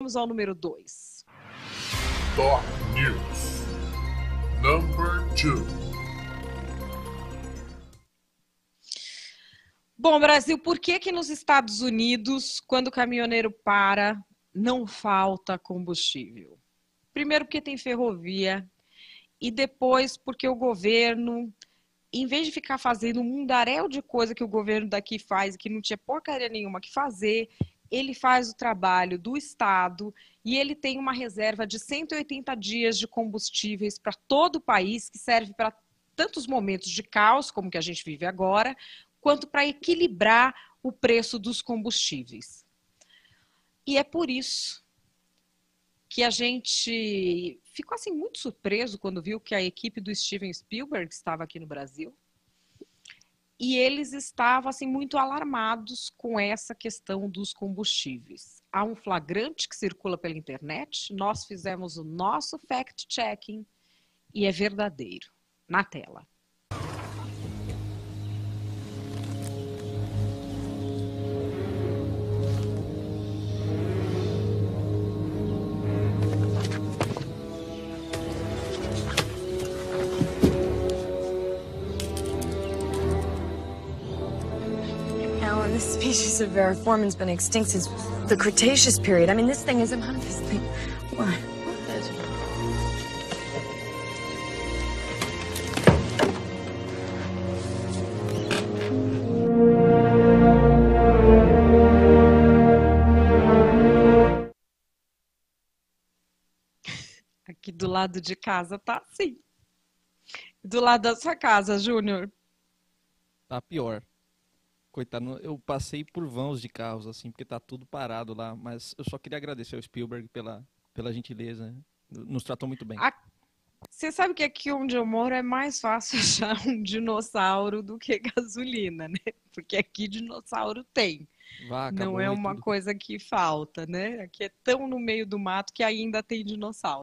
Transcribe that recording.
Vamos ao número 2. Top News. Number 2. Bom, Brasil, por que que nos Estados Unidos, quando o caminhoneiro para, não falta combustível? Primeiro porque tem ferrovia e depois porque o governo, em vez de ficar fazendo um mundaréu de coisa que o governo daqui faz e que não tinha porcaria nenhuma que fazer, ele faz o trabalho do Estado e ele tem uma reserva de 180 dias de combustíveis para todo o país, que serve para tantos momentos de caos, como que a gente vive agora, quanto para equilibrar o preço dos combustíveis. E é por isso que a gente ficou assim muito surpreso quando viu que a equipe do Steven Spielberg estava aqui no Brasil. E eles estavam assim muito alarmados com essa questão dos combustíveis. Há um flagrante que circula pela internet, nós fizemos o nosso fact-checking e é verdadeiro. Na tela. Alan, this species of Variformin's been extinct since the Cretaceous period. I mean, this thing is a this thing. What? Aqui do lado de casa tá assim. Do lado da sua casa, Júnior. Tá pior. Coitado, eu passei por vãos de carros, assim, porque tá tudo parado lá. Mas eu só queria agradecer ao Spielberg pela, pela gentileza. Nos tratou muito bem. A- Você sabe que aqui onde eu moro é mais fácil achar um dinossauro do que gasolina, né? Porque aqui dinossauro tem. Vaca, Não é uma tudo. coisa que falta, né? Aqui é tão no meio do mato que ainda tem dinossauro.